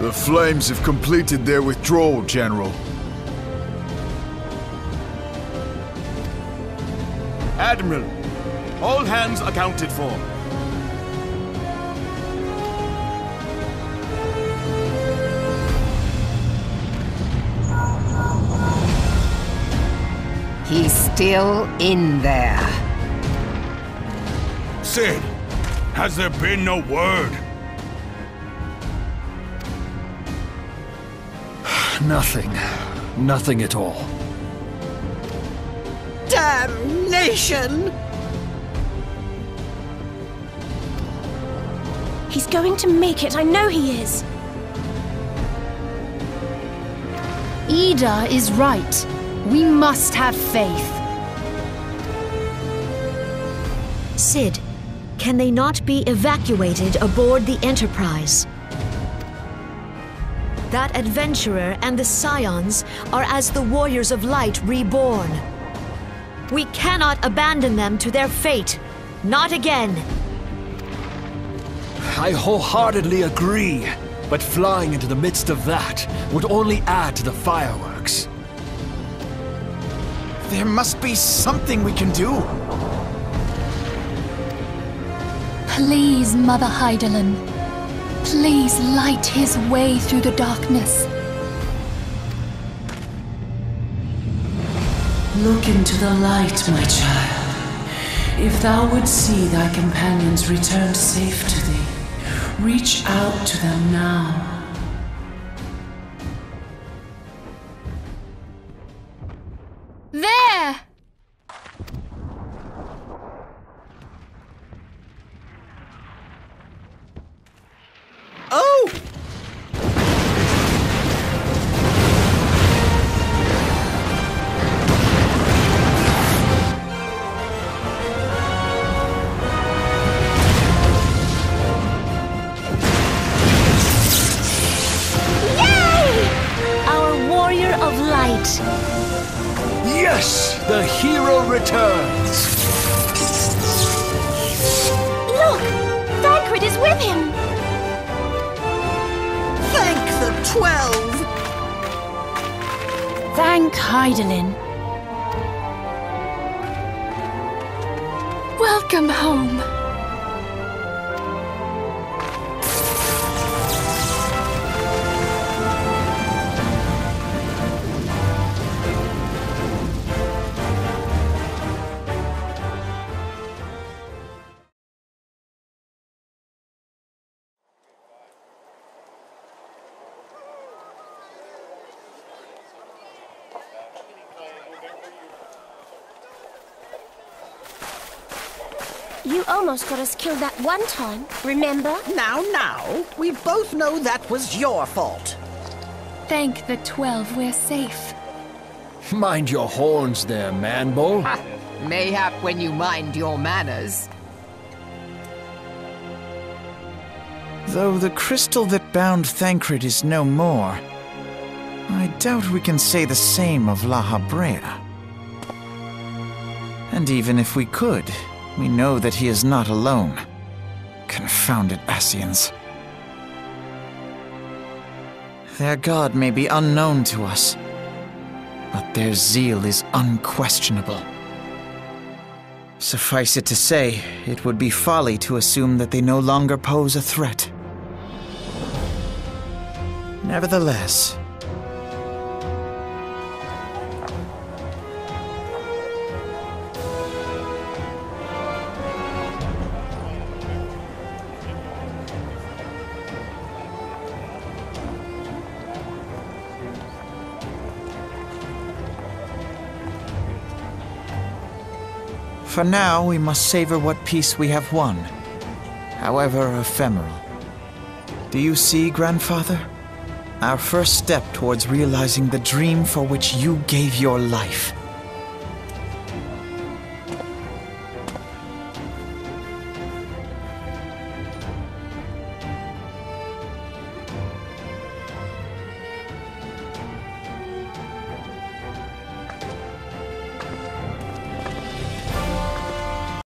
The Flames have completed their withdrawal, General. Admiral, all hands accounted for. He's still in there. Cid, has there been no word? Nothing. Nothing at all. Damnation! He's going to make it, I know he is. Ida is right. We must have faith. Cid, can they not be evacuated aboard the Enterprise? That adventurer and the Scions are as the Warriors of Light reborn. We cannot abandon them to their fate. Not again. I wholeheartedly agree. But flying into the midst of that would only add to the fireworks. There must be something we can do. Please, Mother Hydaelyn. Please light his way through the darkness. Look into the light, my child. If thou would see thy companions returned safe to thee, reach out to them now. Light. Yes! The hero returns! Look! Thancred is with him! Thank the Twelve! Thank Hydaelyn. Welcome home. You almost got us killed that one time, remember? Now, now, we both know that was your fault. Thank the Twelve we're safe. Mind your horns there, Manbull. Mayhap when you mind your manners. Though the crystal that bound Thancred is no more, I doubt we can say the same of Lahabrea. And even if we could, we know that he is not alone. Confounded Ascians. Their god may be unknown to us, but their zeal is unquestionable. Suffice it to say, it would be folly to assume that they no longer pose a threat. Nevertheless, For now, we must savor what peace we have won, however ephemeral. Do you see, Grandfather? Our first step towards realizing the dream for which you gave your life.